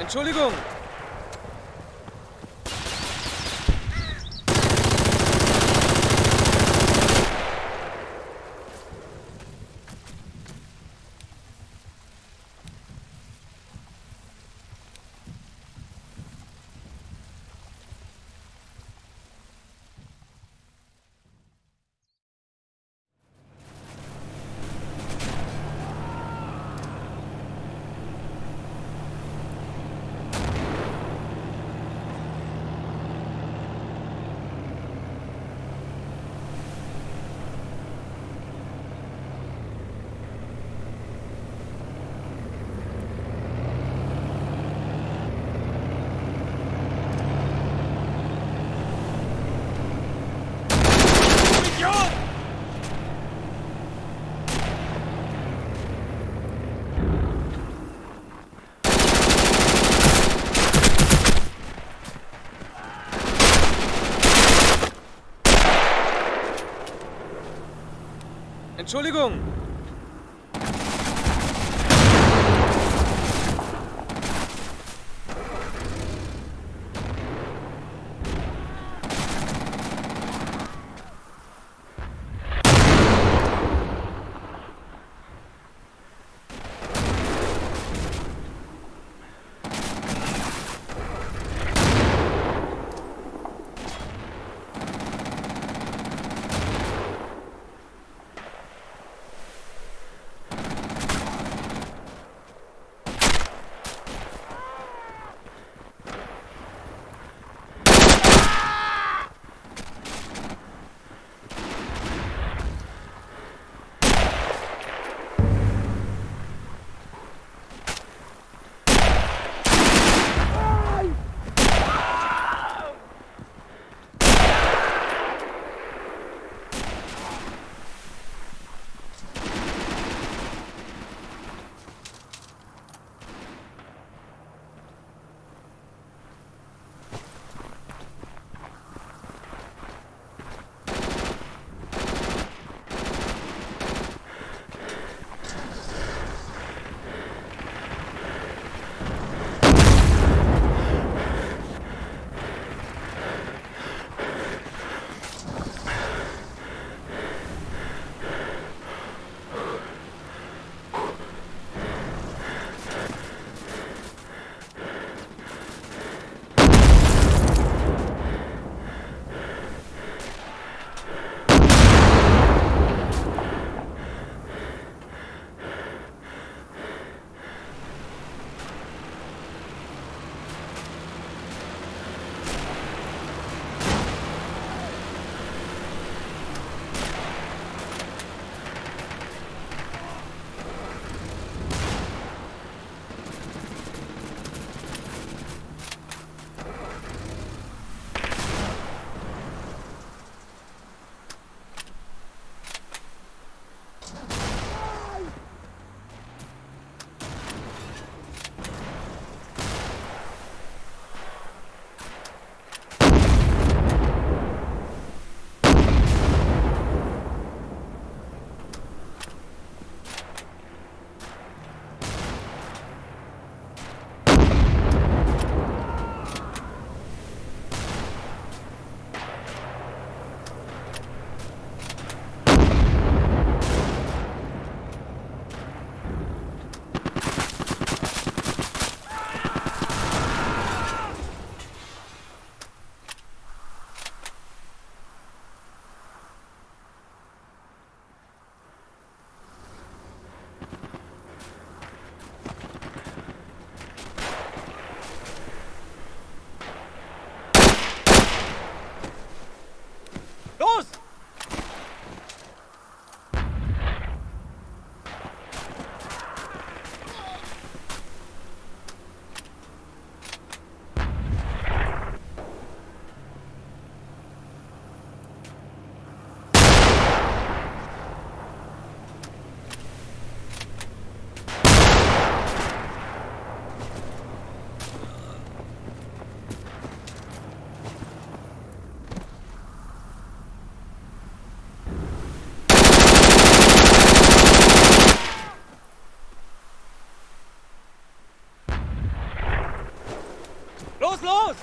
Entschuldigung! Entschuldigung! Los,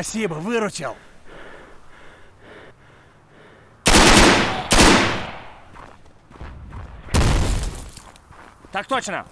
Спасибо, выручил. Так точно!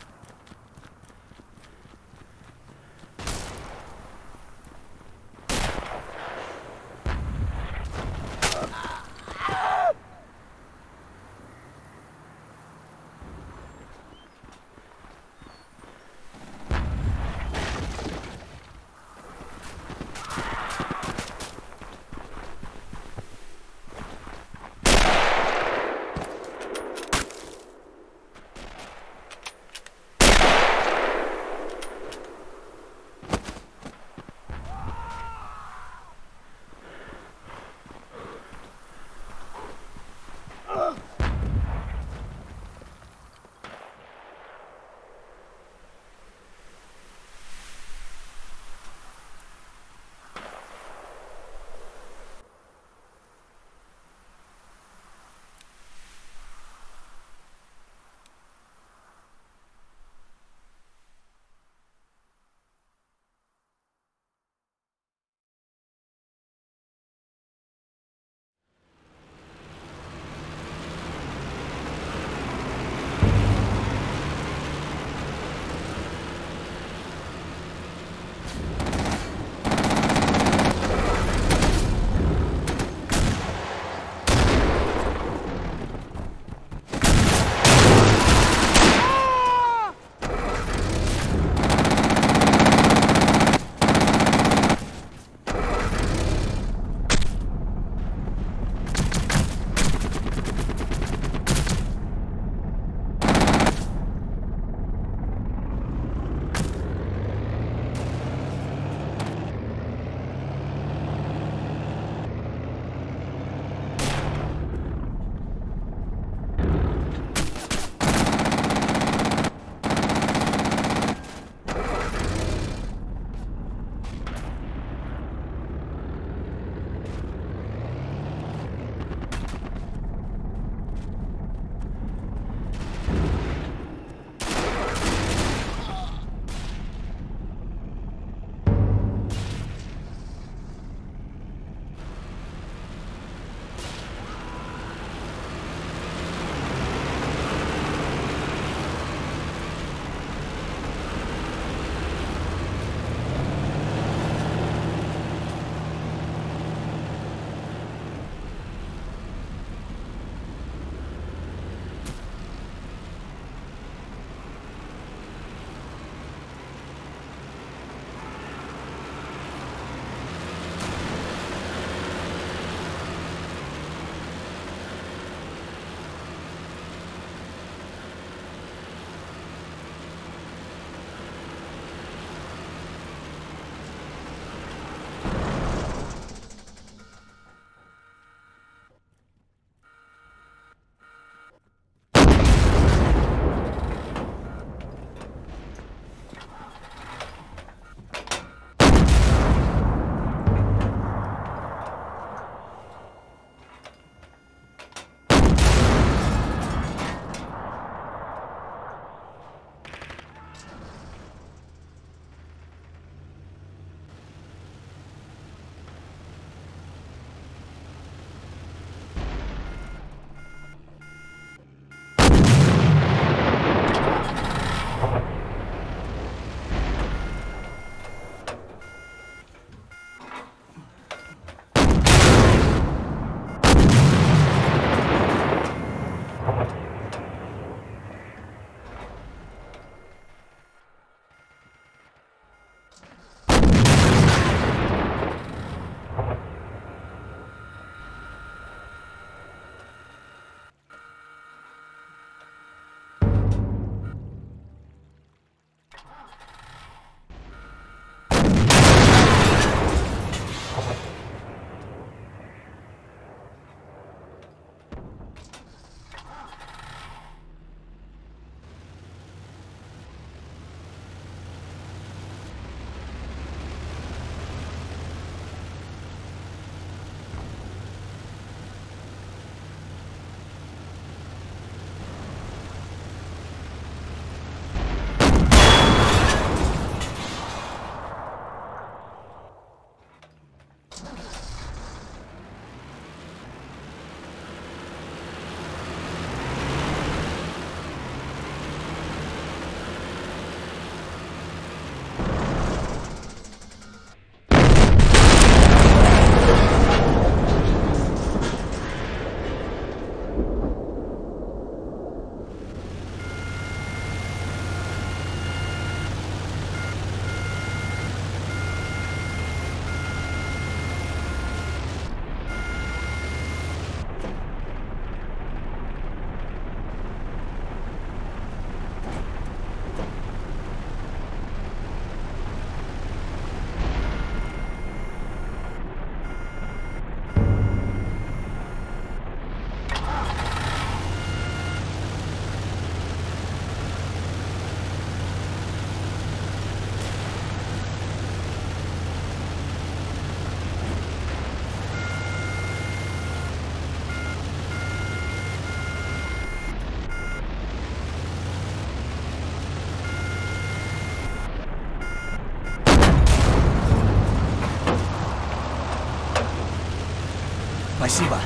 Спасибо.